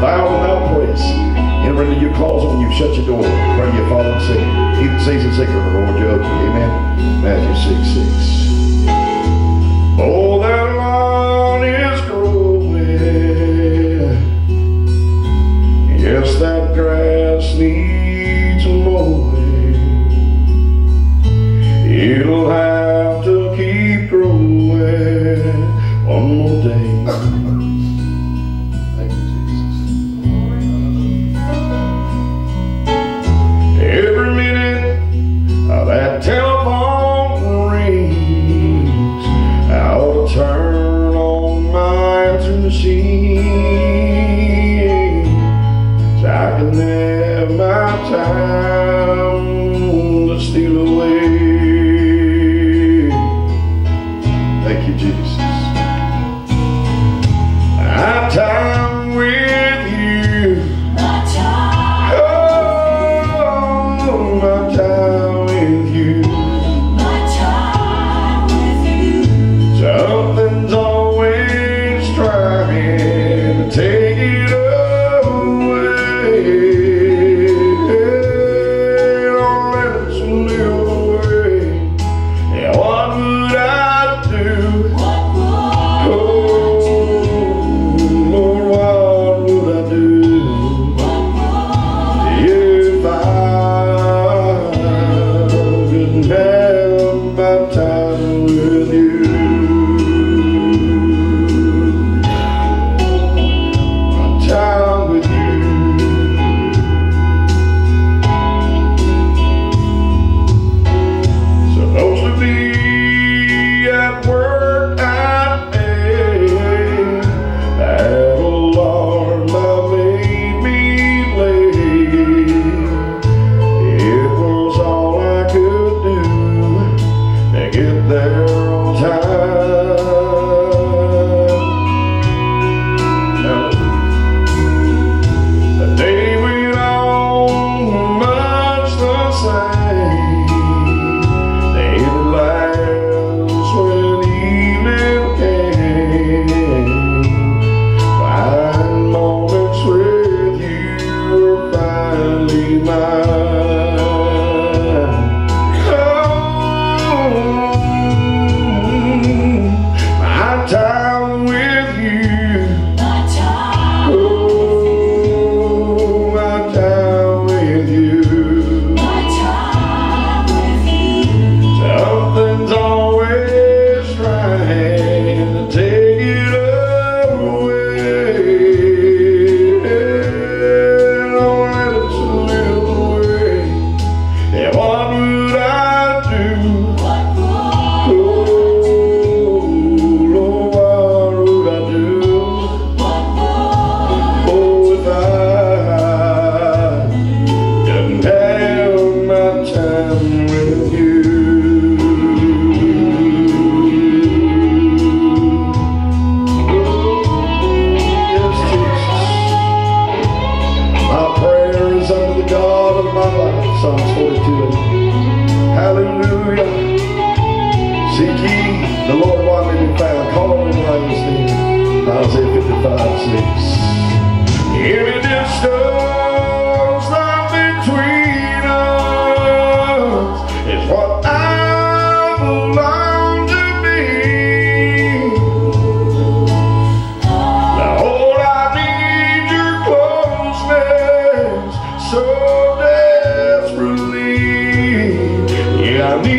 thou wilt now press. Enter into your closet when you shut your door. Pray your Father and say, He that sees and seeker, the Lord judge. Amen. Matthew 6, 6. Oh, that lawn is growing. Yes, that grass needs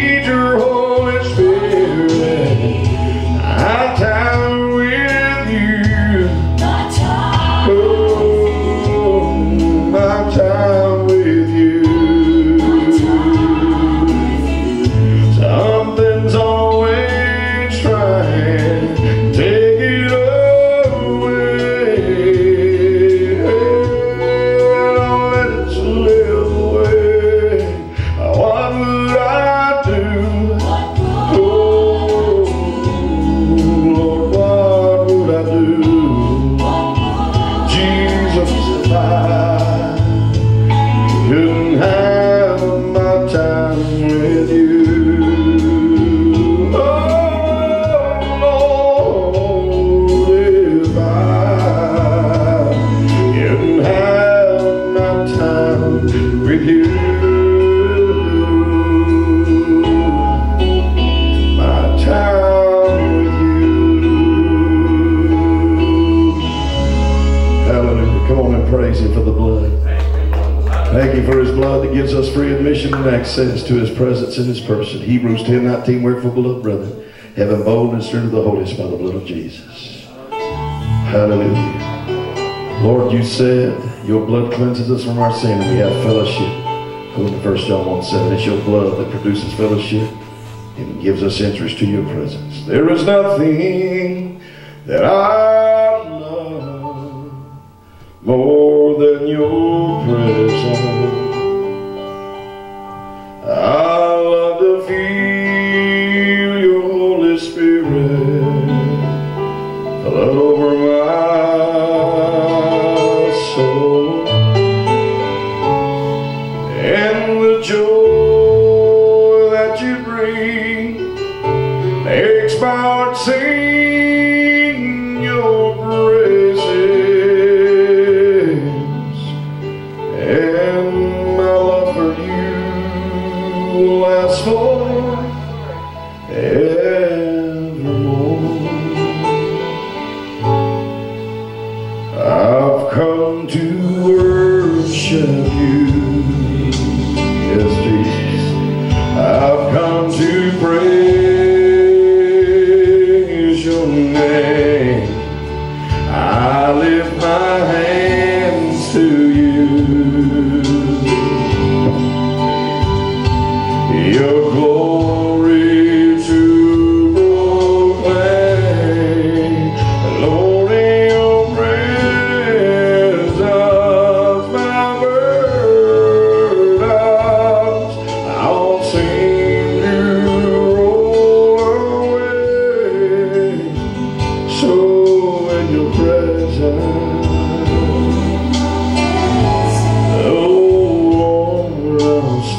leader. Praise Him for the blood. Thank you for His blood that gives us free admission and access to His presence in His person. Hebrews 10 19, wherefore, beloved brethren, having boldness into the holiest by the blood of Jesus. Hallelujah. Lord, you said your blood cleanses us from our sin and we have fellowship. According to 1 John 1 7, it's your blood that produces fellowship and gives us entrance to your presence. There is nothing that I love more than your presence. You.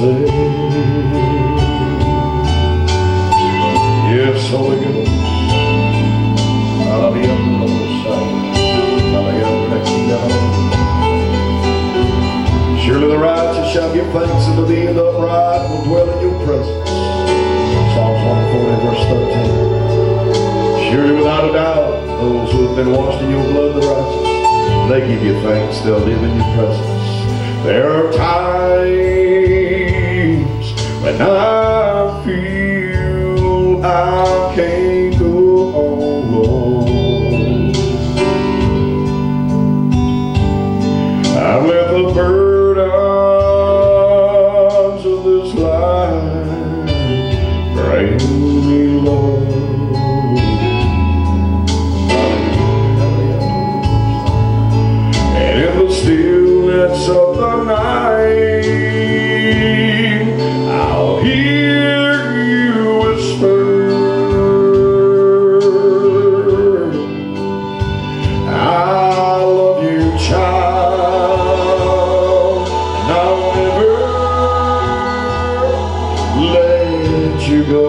I'll stay. Yes, Holy Ghost. Hallelujah, Hallelujah. Surely the righteous shall give thanks unto thee, and the upright will dwell in your presence. Psalms 140, verse 13. Surely without a doubt, those who have been washed in your blood, the righteous, they give you thanks, they'll live in your presence. There are times when I feel I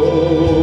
let